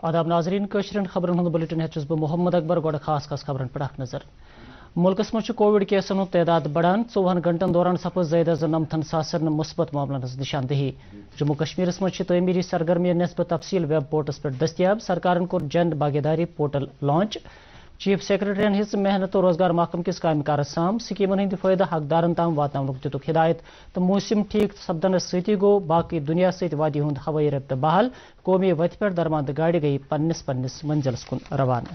आदाब नाजरीन कशरन खबरन हूँ बुलेटिन हेस बह मोहम्मद अकबर गोड़ खास खास खबरन पे नज़र मुल्कस मज कोविड केसन तदाद बढ़ान चौवन घंटन दौरान सपज जैद नमथन सासन मुस्बत मामलन हज निशानदही जम्मू कश्मीर मज तमीरी सरगर्मी नस्बत तफसील वेब पोर्टस पर दस्तियाब सरकार कोर जन भागीदारी पोर्टल लॉन्च चीफ सेक्रेटरियन हिज मेहनत और रोज़गार महकम किस काम कार साम स्कीमन हंद फ़ायदा हकदारन तम वात दितुक हिदायत तो मौसम ठीक सपदन सती गो बाकी दुनिया सत वादी हूँ हवाई रबत बहाल कौमी वत पे दरमंद गाड़ गई पन्नस पन्नस मंजिल कवान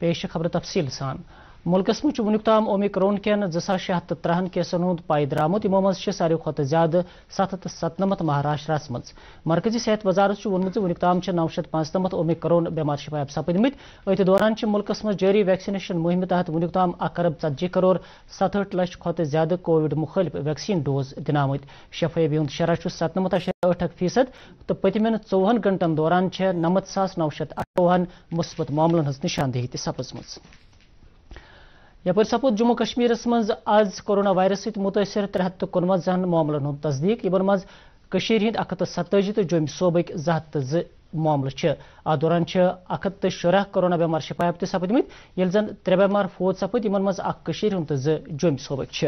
पेश खबर तफसील सान मुल्कस मज वुक ताम ओमिक्रोन कन जसास शे हथ त्रहन केसन हूँ पाई द्रामुत यमो मज सारे खुद ज़्यादा सत हथ सतनमत महाराष्ट्र मरकजी सेहत वजारत वोनमुत वुक ताम नौ शत पंचनमत ओमिक्रोन बेमार शिफायब सपदमित अत दौरान मुल्कस मज जारी वैक्सीनेशन मुहिम तहत वुक ताम अरब षतजी करोड़ सतहठ लक्ष खुद ज़्यादा कोविड मुखालिफ वैक्सीन डोज दिनामत शफेबी हूँ शरह सतनमत अठक फ़ीसद तो पतमें चौवन घंटन दौरान नमत सास नौ शत अठवहन मुस्बत मामलन हज निशानदेही सपजम यप सपुद जम्मू कश्मीर मज आज कोरोना वायरस सत मुतासर त्रे हथ कुनवंजाहन मामलन हूं तस्दीक इन मज हंद अख सतजी तो जम सोबक जह हथ जो मामल अत दौरान अख शुरह कोरोना बेमार शिफायब तपदमित जन त्रे बेमार फोत सपद इन मज अख हूं तो जम सोबक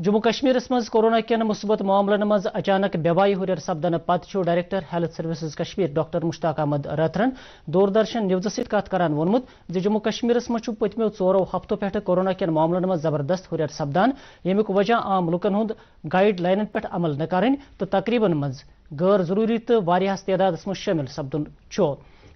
जम्मू कश्मीर मज कोरोना कन मुस्बत मामलन मज अचानक बेवाई हुर सपदन पे director health service Kashmir doctor Mushtaq Ahmad रथरन Doordarshan news सत कत करान वोनमुत जम्मू कश्मीर मज पतमो चोरो हफ्तों पे कोरोना कन मामलन मज ज़बरदस्त हुर सपदान यमुक वजह आम लुकन हुंद गाइड पे अमल न कर तो तकरीबन मज गैर ज़रूरी तो वारियास तदाद मज शामिल सपदन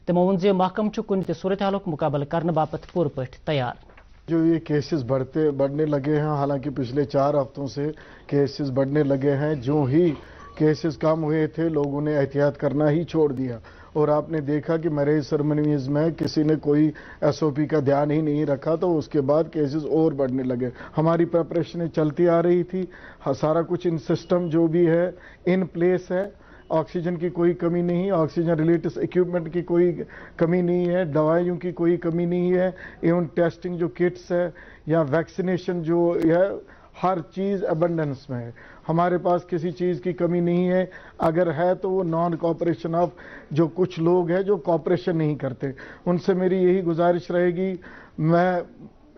तमो वोन महकम कुन सूरत हाल मुकाबल करने बापत पूर तैयार जो ये केसेस बढ़ते, बढ़ने लगे हैं, हालाँकि पिछले चार हफ्तों से केसेस बढ़ने लगे हैं। जो ही केसेस कम हुए थे, लोगों ने एहतियात करना ही छोड़ दिया। और आपने देखा कि मैरिज सेरेमनीज में किसी ने कोई एसओपी का ध्यान ही नहीं रखा तो उसके बाद केसेस और बढ़ने लगे। हमारी प्रिपरेशनें चलती आ रही थी। सारा कुछ इन सिस्टम जो भी है इन प्लेस है। ऑक्सीजन की कोई कमी नहीं, ऑक्सीजन रिलेटेड इक्विपमेंट की कोई कमी नहीं है, दवाइयों की कोई कमी नहीं है इवन टेस्टिंग जो किट्स है या वैक्सीनेशन जो है, हर चीज़ अबंडेंस में है। हमारे पास किसी चीज़ की कमी नहीं है। अगर है तो वो नॉन कॉपरेशन ऑफ़ जो कुछ लोग हैं जो कॉपरेशन नहीं करते। उनसे मेरी यही गुजारिश रहेगी। मैं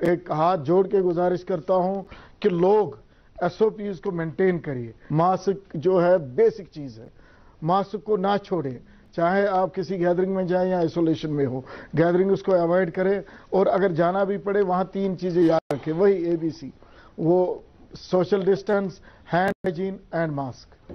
एक हाथ जोड़ के गुजारिश करता हूँ कि लोग एसओपीज को मेंटेन करिए। मास्क जो है बेसिक चीज़ है। मास्क को ना छोड़ें। चाहे आप किसी गैदरिंग में जाएँ या आइसोलेशन में हो। गैदरिंग उसको अवॉइड करें और अगर जाना भी पड़े, वहाँ तीन चीज़ें याद रखें। वही एबीसी वो social distance hand hygiene and mask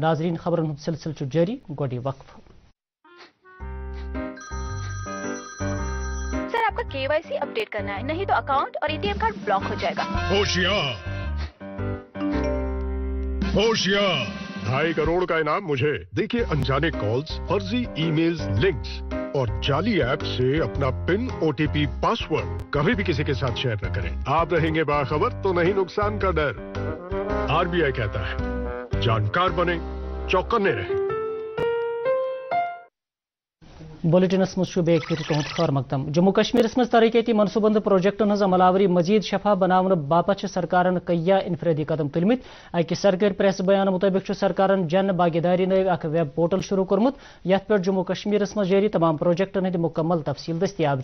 नाजरीन खबर सिलसिल जारी गोडी वक्फ सर आपका केवाईसी अपडेट करना है। नहीं तो अकाउंट और एटीएम कार्ड ब्लॉक हो जाएगा। होशियार। होशियार। ढाई करोड़ का इनाम मुझे। देखिए अनजाने कॉल्स फर्जी ईमेल्स लिंक्स और जाली ऐप से अपना पिन ओटीपी पासवर्ड कभी भी किसी के साथ शेयर न करें। आप रहेंगे बाखबर तो नहीं नुकसान का डर। आरबीआई कहता है। जानकार बने चौकन्ने रहे। बुलेटिनस मज तुद खैर मकदम। जम्मू कश्मीर मज तरक्याती मनसूबंद प्रोजेक्टन हज अमलावरी मजीद शफा बनाने बापत सरकार कैया इनफरादी कदम तुलमित। अकि सरकारी प्रेस बयान मुताबिक सरकार जन भागीदारी नव अख वेब पोर्टल शुरू कर्मुत। पे जम्मू कश्मीर मज जारी तमाम प्रोजेक्टन हंद मुकम्मल तफसील दस्तियाब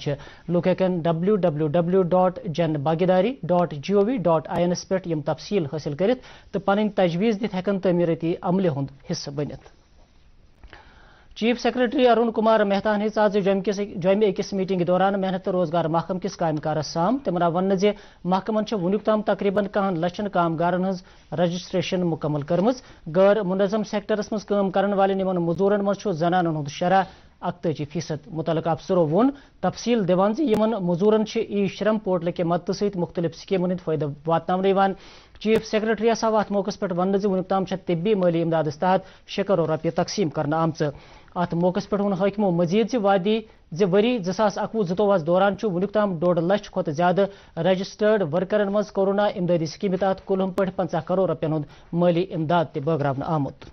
लुक हेकन W W W dot Jan Bhagidari dot G O V dot I N S पे तफसील हासिल कर पन तजवीज़ दित तमीरती अमले हुंद हिस्सा बनित। Chief secretary Arun Kumar Mehta his आज जम अकिस मीटिंग दौरान मेहनत रोजगार महकम किस कामकार साम तम वन महकमन वुनिक तम तकरीबन कह लक्षन कामगारन हज रजिस्ट्रेशन मुकम्मल कर्म गैर मुनजम सेक्टरस मज कर वाले मजूरन मज जनान शरह अकताजी फीसद मुतलक अफसरों वोन तफसील दिवान यमन मजूरन ई श्रम पोर्टल के मदद सहित मुख्तलिफ स्कीमन हंद फायदा वातन चीफ सेक्रेटरी आव अत मौके पे वन वनुक ताम तिब्बी माली इमदाद तहत शे करोड़ रुपये तकसीम कर आमच अत मौके वोन हाकिमो मजीद वादी वरी जसास अकवु जतोवह दौरान वनुक ताम डोड लक्ष खुद ज़्यादा रजिस्टर्ड वर्करन मज कोरोना इमदादी स्कीम तहत कुलहम पे पंचा करोड़ रुपयन माली इमदाद तग्रावन आमुत।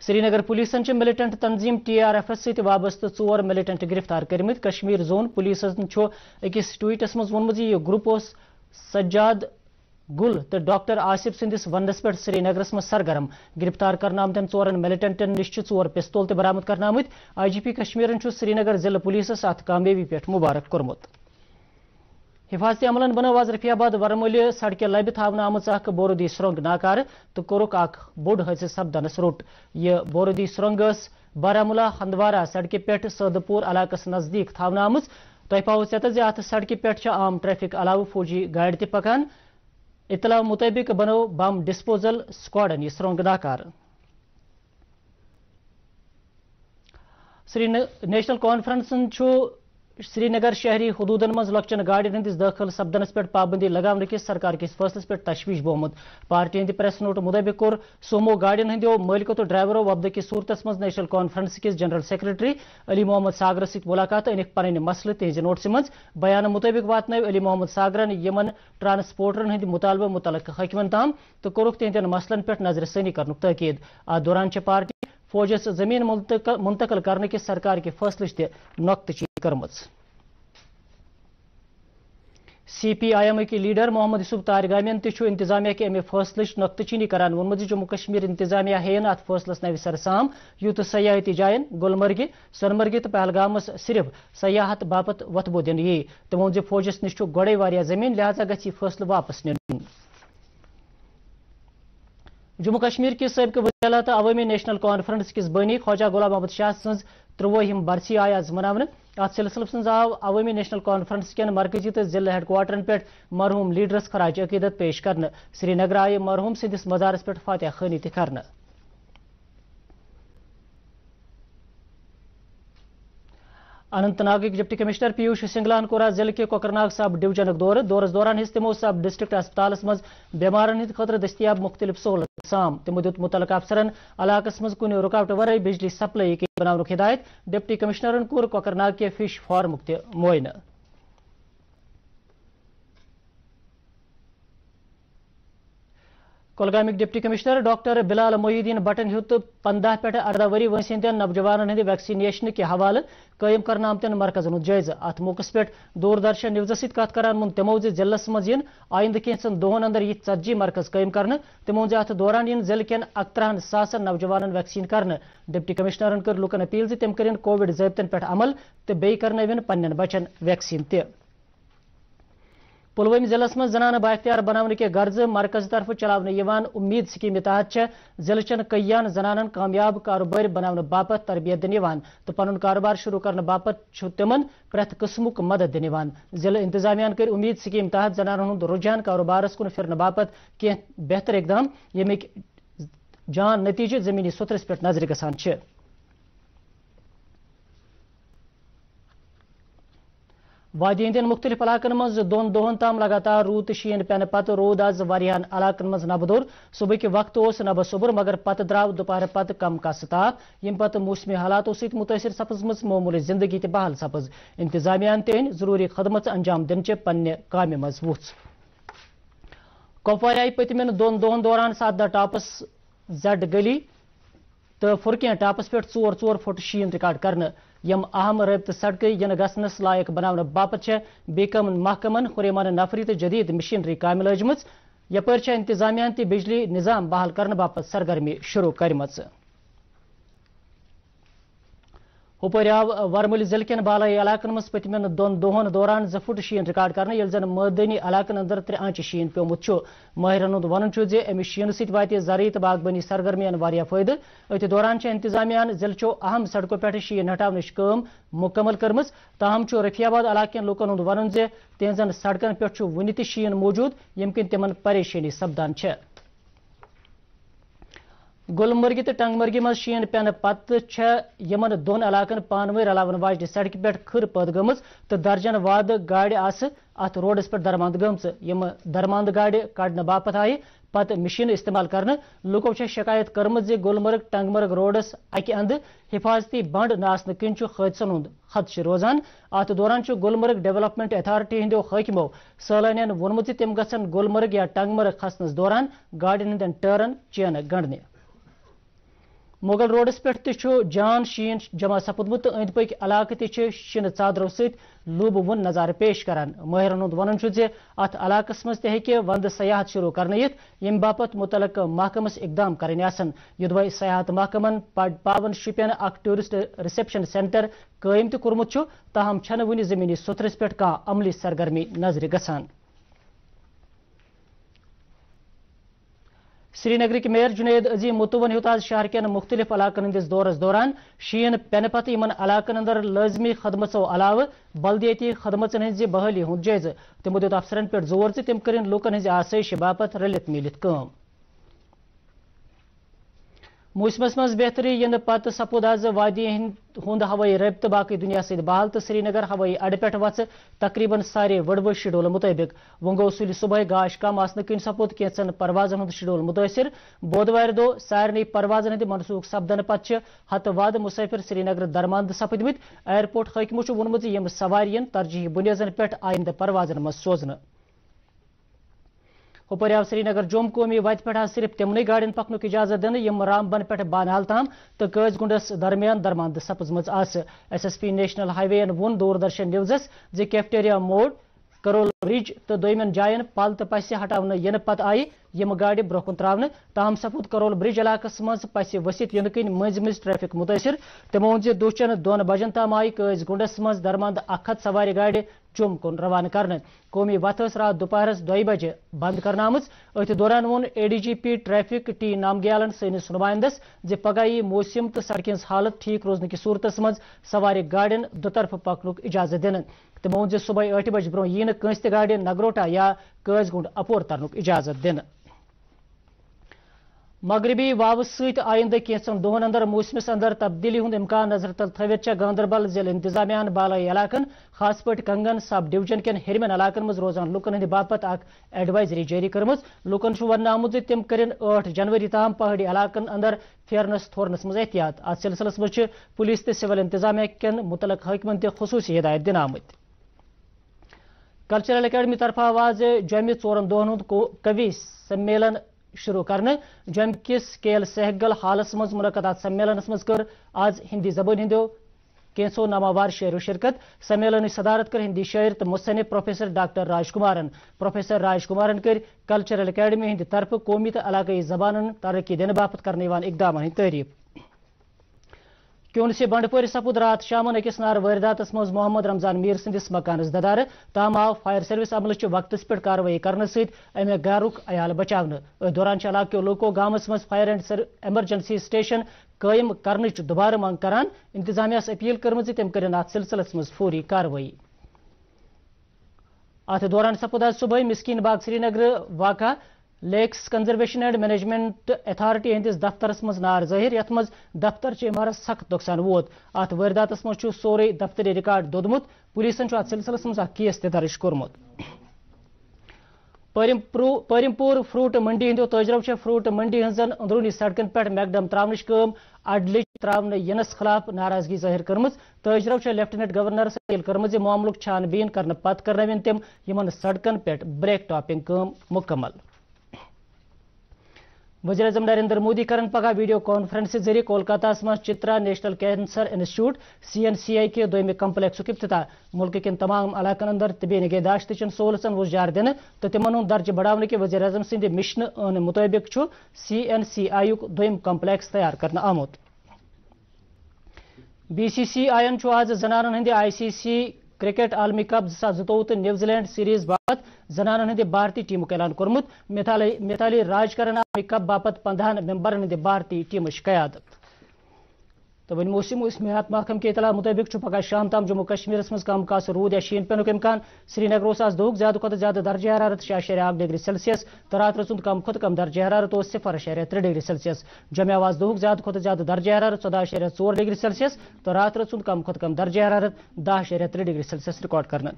श्रीनगर पुलिस मिलिटेंट तंजीम टी आर एफ़ एस वाबस्त चोर मिलिटेंट गिरफ़्तार करमत। कश्मीर जोन पुलिस अकिस ट्वीटस मज यह ग्रुप सज्जाद गुल तो डॉक्टर आसिफ सिंदिस वनस पे श्रीनगरस मज सरगर्म। गिरफ़्तार कर आमतन चोरन मिलिटेंटन निश पिस्तौल तो बरामद कर I G P Kashmir Srinagar जिला पुलिस अत कामयाबी पे मुबारक कोर्मुत हिफाजती अमलन बनो आज रफियाबाद वरमोल सड़क लबि थावन आमच बोरुदी सुरंग नाकार। तो कोरुक बोड़ हादि सपदनस रुट यह बोरुदी सुरंग बारामुला, हंदवारा सड़क पे सदपुर इलाकस नज़दीक थावन आमच तह पाओ चत सड़क पे आम ट्रैफ़िक अलाव फौजी गाड़ तकान इतला मुताबिक बनो बम डिस्पोजल स्क्वाडन सुरंग श्री नेशनल कॉन्फ्रेंस श्रीनगर शहरी हदूदन मज लक्चन गाड़ियों हंदिस दाखिल सपदनस पे पाबंदी लगाने किस सरकार किस फैसलस पे तशवीश बोमुत पार्टी हंद प्रेस नोट मुताबिक कोर सोमो गाड़ियों हंदो मालिको तो ड्राइवरों, वबद कि सूरत मज नेशनल कॉन्फ्रेंस किस जनरल सेक्रेटरी, अली मोहम्मद सागर सत मुलाकात अनिक पन मसल, तिज नोटस मज बयान मुताबिक वातन अली मोहम्मद सागरन यमन ट्रांसपोर्टरन हंद मुतालबा मुतल हकमन ताम तो कोरुक तिहदन मसलन पे नजरसानी कर तकीद अत दौरान पार्टी फौजस ज़मीन मुंतकल करने के सरकार के फैसले नुकतची कर्म सी पी आई एम के लीडर मोहम्मद यूसुफ तारगामियन इंतजामिया के अमे फैसल नुकतचीनी कर वोनमुत जम्मू कश्मीर इंतजामिया हेन अत फैसलस नव सरसाम यूत सयाहती जायन गुलमर्ग सोनमर्ग तो पहलगाम सिर्फ़ सयाहत बापत वतबो दिन यी तमो फौजस नश गोड़े वारिया ज़मीन लिहाजा गि फैसल वापस निन जम्मू कश्मीर के सबक वज़ीर तो अवमी नेशनल कॉन्फ्रेंस किस बनी ख्वाजा गुलाम अहमद शाह सज त्रुवहिम बरसी आय आज मना अत सिलसिलस मज आव अवमी नेशनल कॉन्फ्रेंस कन मरकजी तो जिला हेडक्वार्टरन पे मरहूम लीडरस खराज अकीदत पेश कर श्रीनगर आय मरहूम सदिस मजारस पे फातह खानी तक अनंतनाग डिप्टी कमिश्नर पीयूष सिंगलान कोर ज़िले के कोकरनाग सब डिवीज़न दौर दौरस दौरान तमो सब डिस्ट्रिक्ट अस्पताल मज बेमारन हंद खतर दस्तियाब मुख्तलिफ़ सहूलत साम। तमो दुत मुतल अफसरन इलाकस मज कुन रुकावट वर बिजली सप्लाई बना हिदायत डिप्टी कमिश्नर कोर कोकरनाग के फ़िश फार्मुक मुआयना। कोलगामिक deputy commissioner doctor Bilal Mohiuddin button हेत पंदह पे अर्दह वरी वंस हंद नौजवान हंद वैक्सीनेशन के हवाले कायम कर आमतन मरकजन जायज़ अत मौके पे दूरदर्शन न्यूज़ सत कत तमो जिलस मज आइंद कैंसन दोहन अंदर यह षतजी मरकज कायम कर तमो अत दौरान इन ज़िले कन अकत्रहन सासन नौजवान वैक्सीन कर डिप्टी कमिश्नरन कर लुकन अपील तम कर कोविड जबतन पे अमल तो बे कर पन्न बचन वैक्सीन तह पुलवामा ज़िले में जनान बाख्तियार बनाने के गर्ज मरकज तरफ़ चलाने उम्मीद स्कीम तहत ज़िले कईयान जनान कामयाब कारोबार बनाने बापत तरबियत दिन तो पन कारोबार शुरू करने बापत तिमन प्रथ किस्मुक मदद दिन ज़िले इंतजामिया कर उम्मीद स्कीम तहत जनान रुझान कारोबारस कुन फिर बापत कह बेहतर इकदाम यमिक जान नतीजे जमीनी सुथरस पे नज़र गसान वादी हंदन मुख्तलिफ़ इलाकन मज दोहन ताम लगातार रूत शीन पेन पत रोद आज वारियान इलाकन मज नबदोर सुबह के वक्त उस नब सुबुर मगर पत द्राव दोपहर पत कम का सताफ यम पत मौसमी हालातों सत मुतासर सपजम मामूली ज़िंदगी त बहाल सपज इंतजामिया ज़रूरी खदमत अंजाम दिन पन्ने काम मज वुच कपवार आई पतमें दोन दोहन दौरान सादा टापस जड गली तो फुरकिया टापस पे चोर चोर फुट शीन रिकॉर्ड कर अहम रबत सड़क इन गस लायक बनाने बापत बेकम महकमन हुरेमान नफरी तो जदीद मशीनरी काम लजम यपर इंतजामिया बिजली निज़ाम बहाल कर बापत सरगर्मी शुरू करम हुपर आव वरमुल ज़िले कन बालाई इलाकन मज पतमें दोन दोहन दौरान ज फुट शीन रिकॉर्ड कर जन मैदानी इलाकन अंदर त्रे आँच शीन प्योमुत माहिरन वन अमि शीन सत जरी तो बागबानी सरगर्मियन फायद अत दौरान इंतजामिया ज़िले अहम सड़कों पे शीन हटाव मुकम्मल कर्म ताहम रफियाबाद इलाकन लूकन वन तिहन सड़कन पे वन शीन मौजूद यम कन तिम परेशानी सपदान गुलमर्ग तो टंगमर्गी मज शीन पेन पत यमन दोन इलाकन पानवे रलावन वाजन सड़क पे खर पद गम तो दर्जन वाद गाड़ अत रोडस पे दरमंद गम यम दरमंद गाड़ कड़न बापत आए पत मशीन इस्तेमाल कर लुको शिकायत कर्म गुलमर्ग, टंगमर्ग रोडस अक अंद, हिफाजती बंड नासन किन हादसन हंद खदश रोजान अत दौरान गुलमर्ग डेवलपमेंट अथॉरिटी हंदो हकमो सैलानियन वोनमुत तम गसन गुलमर्ग या टंगमर्ग खसनस दौरान गाड़िन हंदन टर्न, चेन मुगल रोडस पे जान शीन जमा सपुदमुत तो अंद पक इलाक चादरों सलूब वन नज़ार पेश करान माहरन हूँ वन अत ते वंद सयाहत शुरू कर यम बापत मुतलक महकमस इकदाम कर युदव सयाहत महकमन पावन शुपियन अख टूरिस्ट रिसेप्शन सेंटर कायम तोर्मुत ताहम वन जमीनी सुथरस पे अमली सरगर्मी नज़र गसान श्रीनगर के मेयर जुनेद अजीम मुतुवन हेत आज शहर के मुख्तलिफ इलाकन हंदिस दौरस दौरान शीन पेन पत इन इलाकन अंदर लाजमी खदमतों अलाव बल्दियती खदमतन हज बहाली हूं जायज तमो दित अफसरन पे जोर तम कर लूकन हज आसैश बापत रलित मिलित कम मौसमस मज बेहतरी इन पत सपुद आज वादी हूँ हवाई रबत बाकी दुनिया सत बहाल तो श्रीनगर हवाई अड पे वच तकरीबन सारे वड़व शेड्यूल मुताबिक वो गो सुल सुबह गाश कम कन सपुद कैंचन परवाजन हूँ शेड्यूल मुतासर बोधवार दो सारे परवाजन हंद मनसूख सपदन पत् हत वाद मुसाफिर श्रीनगर दरमंद सपदमित एयरपोर्ट हकमो वोनमुत यम सवारियन तरजीह बुनियादन पे आइंद परवाजन मज सोजन हुपर आव श्रीनगर जोम कौमी वत पे सिर्फ़ तिमन गाड़िन पकन इजाज़त दिन यम रामबन पे बानहाल तम तो कजगुंडस दरमियान दरमंद सपजम S S P national highway वोन दूरदर्शन न्यूजस जि कैफ्टेरिया मोड़ करोल ब्रिज तो दोमन जायन पल तो पस हटावन इन पे आई यम गाड़ ब्रोह त्रावन ताहम सपूद करोल ब्रिज इलाक मज पस वसित इन कन मज ट्रैफ़िक मुतासर तमो वोन दुचन दोन बजन तम आई कज गुंडस मज दरमंद अख सवार गाड़ जुम कुन रवान कर कौमी वत रात दो बजे बंद कर अथ दौरान वोन A D G P traffic T नामग्यालन सैनिस नुमाइंदस जे पगह यी मौसम तो सड़क हालत ठीक रोजन की सूरत मज सवार गाड़ दोतरफ पकन इजाज़त दिन तमो सुबह ठ बजे ब्रो यी कंस नगरोटा या कजगुंड अपोर तरन इजाज़त दिन मगरबी वाव सत कैंसन दोहन अंदर मौसमस अंदर तब्दीली हूँ इम्कान नज़र तल थवित गांदरबल जिल इंतजामिया बालाई इलाकन खास पे कंगन सब डिवीज़न कन हिरमन इलाकन मज रोजान लुकन हंद बापत एडवाइजरी जारी कर्म लुकन वन आमुत तम कर आठ जनवरी तम पहाड़ी इलाकन अंदर फेरनस थोरनस मज एहतियात अत सिलसिलस मज पुलिस तो सिविल इंतजामिया कन मुतलक हकमन तसूस हिदायत दिन आमुत कल्चरल अकेडमी तरफा आज जमि चोरन दोहन कवि सम्मेलन शुरू कर जम किस एल सहगल हालस मज मुलाकात सम्मेलन मज कर आज हिंदी जबान हंदो, कैंसो नामावार शेर शिरकत। सम्मेलन सदारत कर हिंदी शायर तो मुसनफ प्रोफेसर डॉक्टर राजकुमारन। प्रोफेसर राजकुमारन कर कल्चरल अकेडमी, हंद तरफ़ कौमी तो इलाकई जबान तरक्की दिन बापत कर इकदाम हंद तारीफ़। क्योंसि बंडपोर सपुद रात शाम अकिस नार वारदात मज मोहम्मद रमज़ान मीर सदिस मकान ददार तम आव फायर सर्विस अमल वक्त पे कार्रवाई कर अमे गारुक अयाल बचाव दौरान इलाको लोको गामस मज फायर एंड एमरजेंसी स्टेशन कायम कर दुबार मंग करान इंतजामिया अपील कर्म तम कर सिलसिलस मज फौरी कार्रवाई अत दौरान सपुद सुबह मिसकिन बाग श्रीनगर वाक़ lakes conservation and management authority हंदिस दफ्तरस मज नार ज़ाहिर यथ मज दफ्तर इमारत सख्त नुकसान वोत। अत वारदात मज सोरे दफ्तरी रिकॉर्ड दोदमुत। पुलिसन अत सिलसिलस मज केस दर्ज कोर्मुत। परिमपुर फ्रूट मंडी हंदो तजरब फ्रूट मंडी हजन अंदरूनी सड़कन पे मैकडम त्रावन कम। अडल त्रावन यनस खिलाफ नाराज़गी ज़ाहिर कर्म तजरब लेफ्टिनेंट गवर्नर कर्म मामलुक छानबीन कर पत कर तम इन सड़कन पे ब्रेक टॉपिंग मुकम्मल। वज़ीर अजम नरेंद्र मोदी कर पगह वीडियो कॉन्फ्रेंस ज़रिए कोलकाता मज Chitra national cancer institute C N C I के दोम कम्प्लेक्स इफ्तः मुल्क कन तमाम इलाकन अंदर तबी निगहदाश्त सहूलतन वुजार दिन तो तिमन दर्ज बढ़ाने के वज़ीर अजम सद मिशन मुताबिक सी एन सी आई दोम कम्प्लेक्स तैयार कर आमुत बी सी सी आज जनान हंद आई सी सी क्रिकेट आलमी कप जो न्यूजीलैंड सीरीज़ बाबत जनान हंद भारतीय टीम ऐलान कोर्मुत। मिथाली राज कर आलमी कप बापत पंदहन मेंबरन हंद भारतीय टीम क्यादत तो वन मौसम महत महकम के इतला मुताबिक पगह शाम तम जम्मू कश्मीर मज कम कास रूद या शीन पेन इम्कान श्रीनगर आज दुख ज़्यादा खुद ज़्यादा दर्ज हरारत शे अशर आक डिग्री सेल्सियस तो रात रचुंद कम, खुद, कम, दर्ज हरारत सिफर अशर त्रे डिग्री सेल्सियस। जमे आज दुख ज़्यादा खुद ज़्यादा दर्ज हरारत चौदह अशर चोर डिग्री सेल्सियस तो रात रचुंद कम, खुद, कम, दर्ज हरारत दह अशर त्रे डिग्री सेल्सियस रिकॉर्ड करना।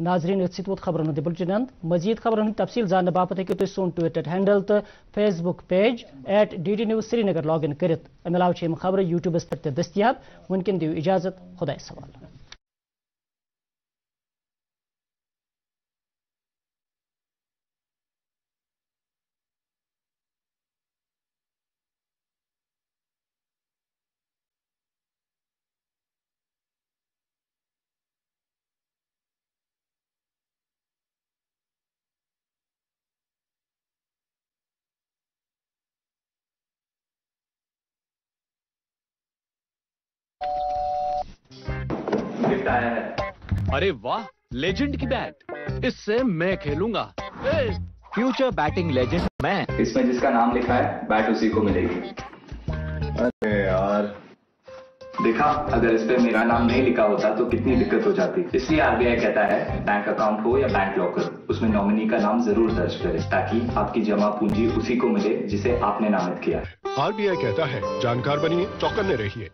नाजरीन वो खबर बुलटिन मजीद खबर तफसील जानने बापत हूँ तुम सोन ट्विटर हैंडल तो Facebook page at D D news Srinagar log in कर अलावा खबर यूट्यूबस पे दस्तियाब। वनकिन दू इजाज़त। खुदा सवाल। आया है। अरे वाह लेजेंड की बैट इससे मैं खेलूँगा। फ्यूचर बैटिंग लेजेंड मैं। इसमें जिसका नाम लिखा है बैट उसी को मिलेगी। अरे यार। देखा अगर इस पे मेरा नाम नहीं लिखा होता तो कितनी दिक्कत हो जाती। इसलिए आरबीआई कहता है बैंक अकाउंट हो या बैंक लॉकर उसमें नॉमिनी का नाम ज़रूर दर्ज करें ताकि आपकी जमा पूंजी उसी को मिले जिसे आपने नामित किया। आरबीआई कहता है जानकार बनिए चौकन्ने रहिए।